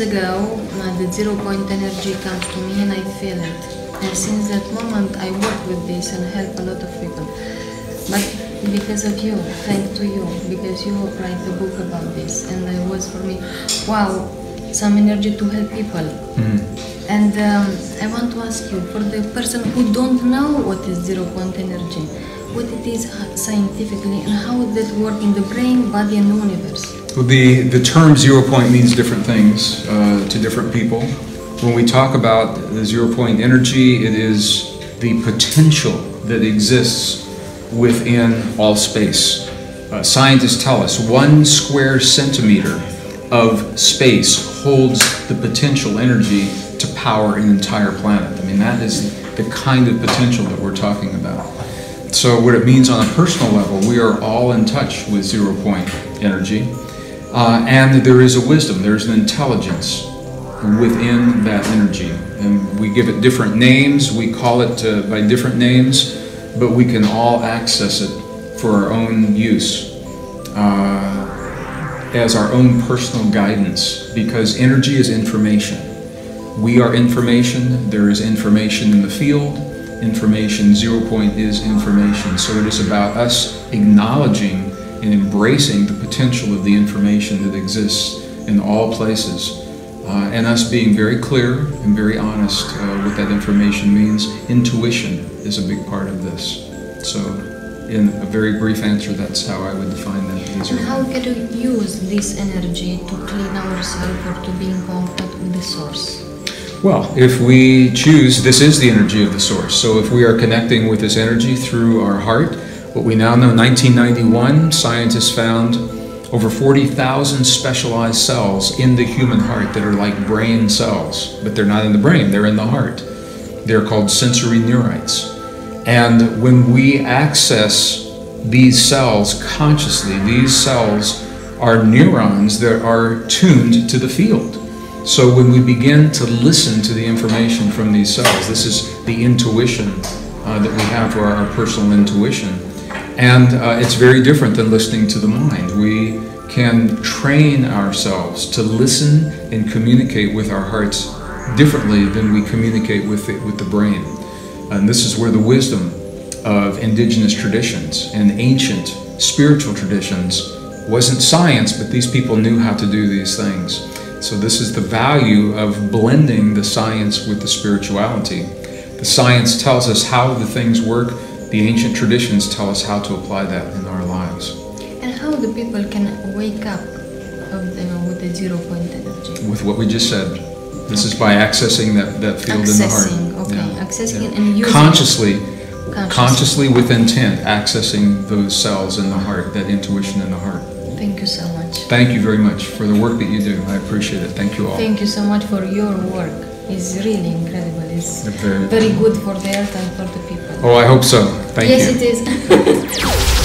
ago, uh, the zero point energy comes to me and I feel it. And since that moment, I work with this and help a lot of people. But because of you, thanks to you, because you write the book about this, and it was for me, wow, some energy to help people. And um, I want to ask you, for the person who don't know what is zero point energy, what it is scientifically, and how does it work in the brain, body, and universe? The, the term zero point means different things uh, to different people. When we talk about the zero point energy, it is the potential that exists within all space. Uh, scientists tell us one square centimeter of space holds the potential energy to power an entire planet. I mean, that is the kind of potential that we're talking about. So, what it means on a personal level, we are all in touch with zero point energy. Uh, and there is a wisdom, there's an intelligence within that energy. And we give it different names, we call it uh, by different names, but we can all access it for our own use uh, as our own personal guidance because energy is information. We are information, there is information in the field, information, zero point is information. So it is about us acknowledging and embracing the potential of the information that exists in all places. Uh, and us being very clear and very honest uh, what that information means. Intuition is a big part of this. So, in a very brief answer, that's how I would define that. And how can we use this energy to clean ourselves or to be in contact with the source? Well, if we choose, this is the energy of the source. So if we are connecting with this energy through our heart, what we now know, 1991, scientists found over 40,000 specialized cells in the human heart that are like brain cells, but they're not in the brain, they're in the heart. They're called sensory neurites. And when we access these cells consciously, these cells are neurons that are tuned to the field. So when we begin to listen to the information from these cells, this is the intuition uh, that we have for our, personal intuition. And uh, it's very different than listening to the mind. We can train ourselves to listen and communicate with our hearts differently than we communicate with with the brain. And this is where the wisdom of indigenous traditions and ancient spiritual traditions wasn't science, but these people knew how to do these things. So, this is the value of blending the science with the spirituality. The science tells us how the things work, the ancient traditions tell us how to apply that in our lives. And how the people can wake up of the, with the zero point energy? With what we just said. This is by accessing that, that field accessing, in the heart. Accessing, okay. Yeah. Accessing yeah. and using consciously, consciously, consciously with intent, accessing those cells in the heart, that intuition in the heart. Thank you so much. Thank you very much for the work that you do. I appreciate it. Thank you all. Thank you so much for your work. It's really incredible. It's very, very good for the earth and for the people. Oh, I hope so. Thank yes, you. Yes, it is.